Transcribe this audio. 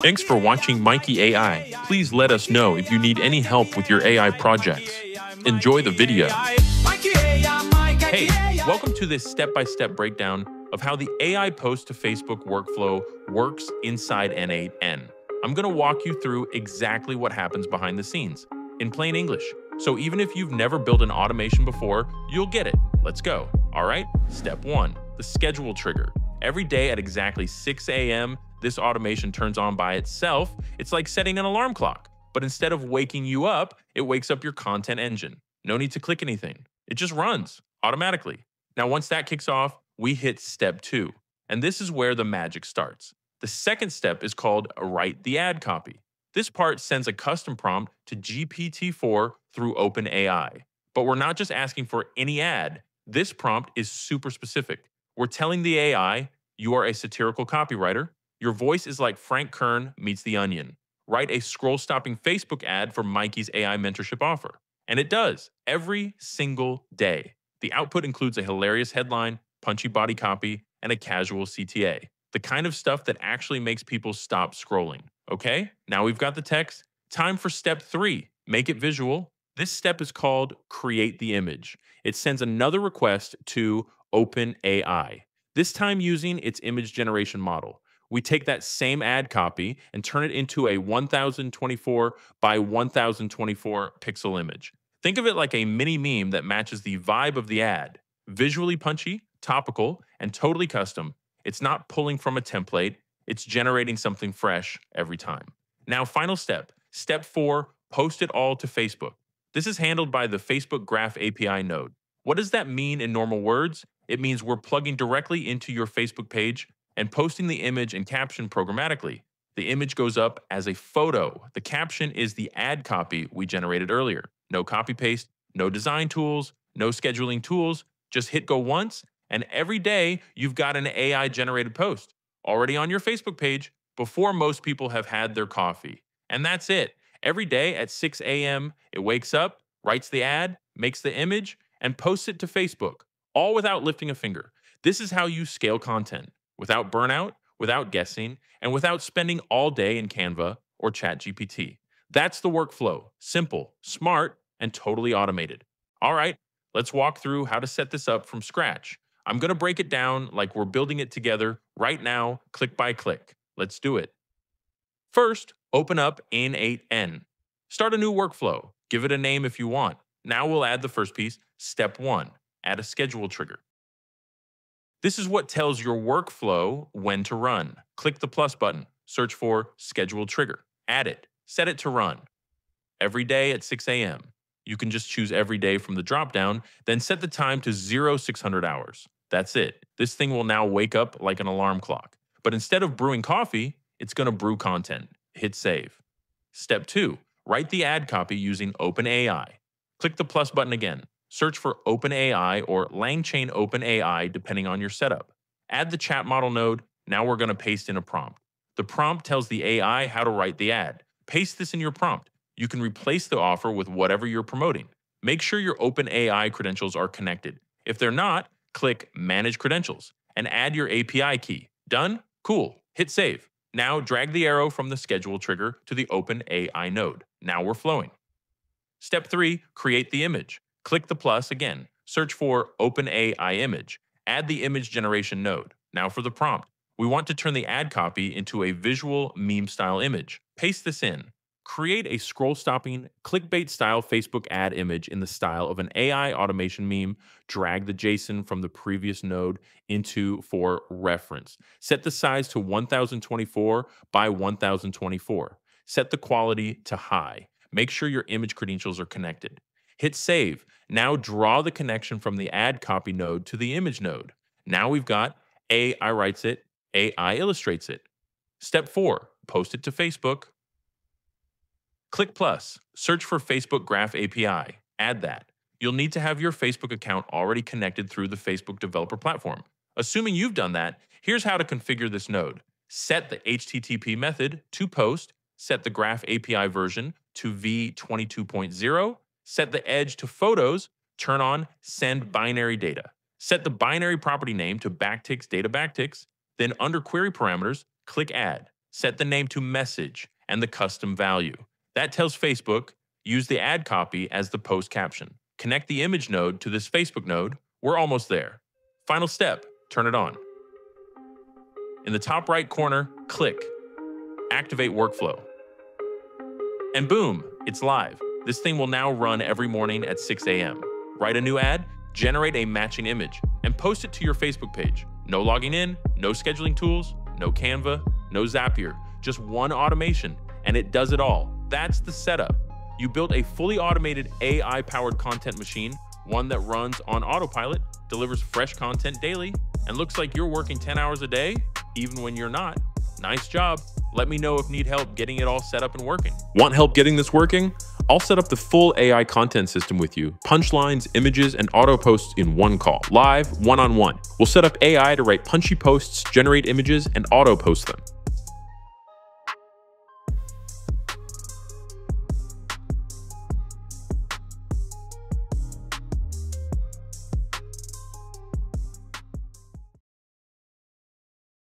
Thanks for watching Mikee AI. Please let us know if you need any help with your AI projects. Enjoy the video. Hey, welcome to this step-by-step breakdown of how the AI post to Facebook workflow works inside N8N. I'm going to walk you through exactly what happens behind the scenes in plain English. So even if you've never built an automation before, you'll get it. Let's go. All right, step one, the schedule trigger. Every day at exactly 6 a.m., this automation turns on by itself. It's like setting an alarm clock, but instead of waking you up, it wakes up your content engine. No need to click anything. It just runs automatically. Now, once that kicks off, we hit step two, and this is where the magic starts. The second step is called write the ad copy. This part sends a custom prompt to GPT-4 through OpenAI. But we're not just asking for any ad. This prompt is super specific. We're telling the AI, you are a satirical copywriter, your voice is like Frank Kern meets The Onion. Write a scroll stopping Facebook ad for Mikee's AI mentorship offer. And it does, every single day. The output includes a hilarious headline, punchy body copy, and a casual CTA. The kind of stuff that actually makes people stop scrolling. Okay, now we've got the text. Time for step three make it visual. This step is called create the image. It sends another request to OpenAI, this time using its image generation model we take that same ad copy and turn it into a 1024 by 1024 pixel image. Think of it like a mini meme that matches the vibe of the ad. Visually punchy, topical, and totally custom. It's not pulling from a template, it's generating something fresh every time. Now, final step. Step four, post it all to Facebook. This is handled by the Facebook Graph API node. What does that mean in normal words? It means we're plugging directly into your Facebook page and posting the image and caption programmatically. The image goes up as a photo. The caption is the ad copy we generated earlier. No copy paste, no design tools, no scheduling tools. Just hit go once, and every day you've got an AI generated post already on your Facebook page before most people have had their coffee. And that's it. Every day at 6 a.m., it wakes up, writes the ad, makes the image, and posts it to Facebook, all without lifting a finger. This is how you scale content without burnout, without guessing, and without spending all day in Canva or ChatGPT. That's the workflow simple, smart, and totally automated. All right, let's walk through how to set this up from scratch. I'm going to break it down like we're building it together right now, click by click. Let's do it. First, open up N8N. Start a new workflow. Give it a name if you want. Now we'll add the first piece, step one, add a schedule trigger. This is what tells your workflow when to run. Click the plus button, search for schedule trigger, add it, set it to run. Every day at 6 a.m. You can just choose every day from the dropdown, then set the time to 0600 hours. That's it. This thing will now wake up like an alarm clock. But instead of brewing coffee, it's going to brew content. Hit save. Step 2. Write the ad copy using OpenAI. Click the plus button again. Search for OpenAI or LangChain OpenAI depending on your setup. Add the chat model node. Now we're going to paste in a prompt. The prompt tells the AI how to write the ad. Paste this in your prompt. You can replace the offer with whatever you're promoting. Make sure your OpenAI credentials are connected. If they're not, click Manage Credentials and add your API key. Done? Cool. Hit save. Now drag the arrow from the schedule trigger to the OpenAI node. Now we're flowing. Step 3 Create the image. Click the plus again. Search for OpenAI image. Add the image generation node. Now for the prompt. We want to turn the ad copy into a visual meme style image. Paste this in. Create a scroll stopping, clickbait style Facebook ad image in the style of an AI automation meme. Drag the JSON from the previous node into for reference. Set the size to 1024 by 1024. Set the quality to high. Make sure your image credentials are connected. Hit save. Now draw the connection from the ad copy node to the image node. Now we've got AI writes it, AI illustrates it. Step four, post it to Facebook. Click plus, search for Facebook Graph API, add that. You'll need to have your Facebook account already connected through the Facebook developer platform. Assuming you've done that, here's how to configure this node. Set the HTTP method to post, set the Graph API version to v22.0, Set the edge to photos, turn on send binary data. Set the binary property name to backticks data backticks, then under query parameters, click add. Set the name to message and the custom value. That tells Facebook, use the ad copy as the post caption. Connect the image node to this Facebook node. We're almost there. Final step, turn it on. In the top right corner, click Activate Workflow. And boom, it's live. This thing will now run every morning at 6 a.m. Write a new ad, generate a matching image, and post it to your Facebook page. No logging in, no scheduling tools, no Canva, no Zapier, just one automation, and it does it all. That's the setup. You built a fully automated AI powered content machine, one that runs on autopilot, delivers fresh content daily, and looks like you're working 10 hours a day, even when you're not. Nice job. Let me know if need help getting it all set up and working. Want help getting this working? I'll set up the full AI content system with you, punchlines, images, and auto posts in one call, live, one on one. We'll set up AI to write punchy posts, generate images, and auto post them.